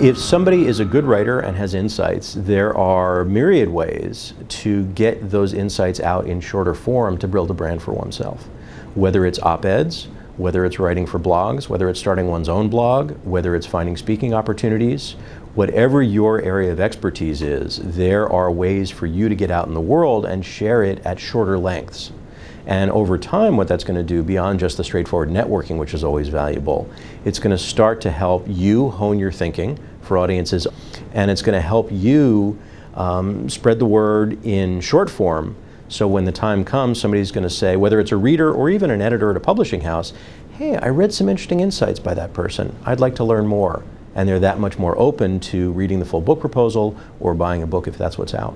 If somebody is a good writer and has insights, there are myriad ways to get those insights out in shorter form to build a brand for oneself. Whether it's op-eds, whether it's writing for blogs, whether it's starting one's own blog, whether it's finding speaking opportunities, whatever your area of expertise is, there are ways for you to get out in the world and share it at shorter lengths. And over time, what that's going to do, beyond just the straightforward networking, which is always valuable, it's going to start to help you hone your thinking for audiences, and it's going to help you um, spread the word in short form. So when the time comes, somebody's going to say, whether it's a reader or even an editor at a publishing house, hey, I read some interesting insights by that person. I'd like to learn more. And they're that much more open to reading the full book proposal or buying a book if that's what's out.